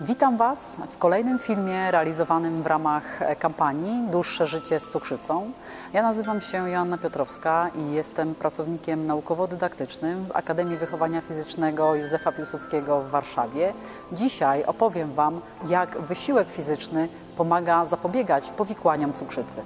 Witam Was w kolejnym filmie realizowanym w ramach kampanii Dłuższe życie z cukrzycą. Ja nazywam się Joanna Piotrowska i jestem pracownikiem naukowo-dydaktycznym w Akademii Wychowania Fizycznego Józefa Piłsudskiego w Warszawie. Dzisiaj opowiem Wam, jak wysiłek fizyczny pomaga zapobiegać powikłaniom cukrzycy.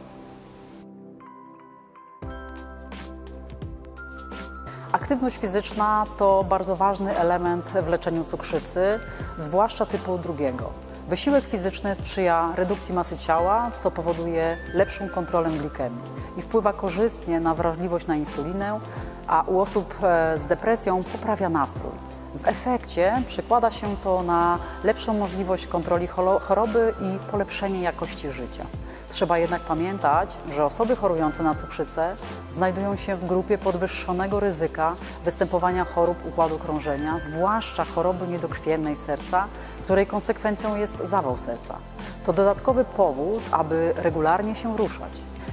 Aktywność fizyczna to bardzo ważny element w leczeniu cukrzycy, zwłaszcza typu drugiego. Wysiłek fizyczny sprzyja redukcji masy ciała, co powoduje lepszą kontrolę glikemii i wpływa korzystnie na wrażliwość na insulinę, a u osób e, z depresją poprawia nastrój. W efekcie przekłada się to na lepszą możliwość kontroli choroby i polepszenie jakości życia. Trzeba jednak pamiętać, że osoby chorujące na cukrzycę znajdują się w grupie podwyższonego ryzyka występowania chorób układu krążenia, zwłaszcza choroby niedokrwiennej serca, której konsekwencją jest zawał serca. To dodatkowy powód, aby regularnie się ruszać.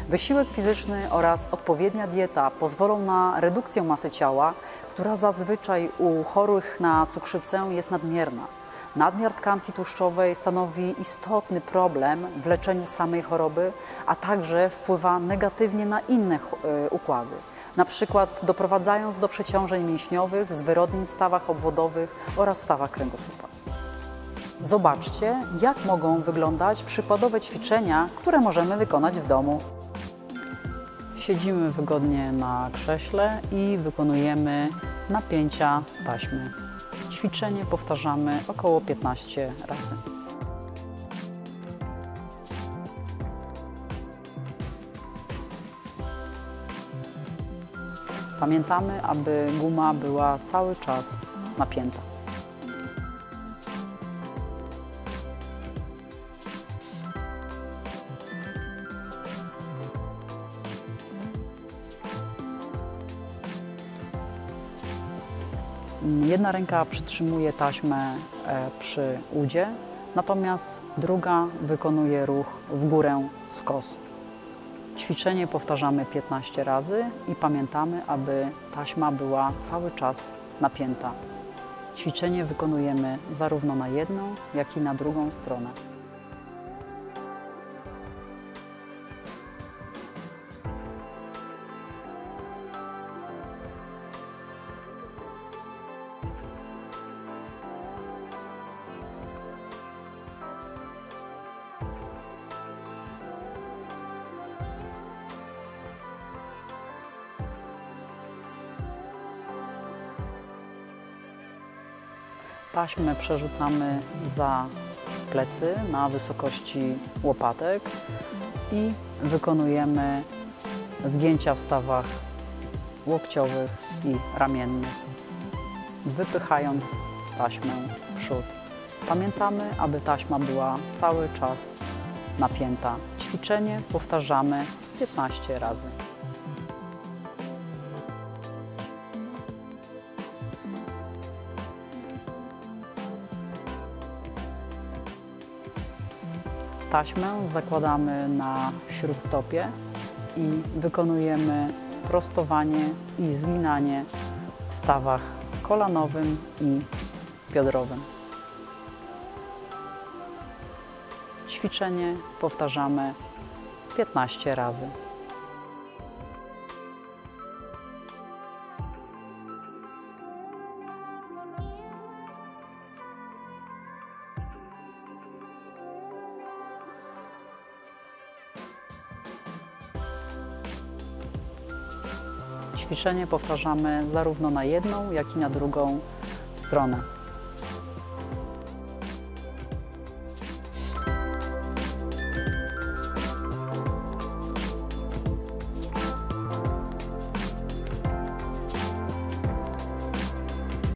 Wysiłek fizyczny oraz odpowiednia dieta pozwolą na redukcję masy ciała, która zazwyczaj u chorych na cukrzycę jest nadmierna. Nadmiar tkanki tłuszczowej stanowi istotny problem w leczeniu samej choroby, a także wpływa negatywnie na inne e, układy, na przykład doprowadzając do przeciążeń mięśniowych, zwyrodnień w stawach obwodowych oraz stawach kręgosłupa. Zobaczcie, jak mogą wyglądać przykładowe ćwiczenia, które możemy wykonać w domu. Siedzimy wygodnie na krześle i wykonujemy napięcia taśmy. Ćwiczenie powtarzamy około 15 razy. Pamiętamy, aby guma była cały czas napięta. Jedna ręka przytrzymuje taśmę e, przy udzie, natomiast druga wykonuje ruch w górę skos. Ćwiczenie powtarzamy 15 razy i pamiętamy, aby taśma była cały czas napięta. Ćwiczenie wykonujemy zarówno na jedną, jak i na drugą stronę. Taśmę przerzucamy za plecy na wysokości łopatek i wykonujemy zgięcia w stawach łokciowych i ramiennych, wypychając taśmę w przód. Pamiętamy, aby taśma była cały czas napięta. Ćwiczenie powtarzamy 15 razy. Taśmę zakładamy na śródstopie i wykonujemy prostowanie i zginanie w stawach kolanowym i biodrowym. Ćwiczenie powtarzamy 15 razy. Ćwiczenie powtarzamy zarówno na jedną, jak i na drugą stronę.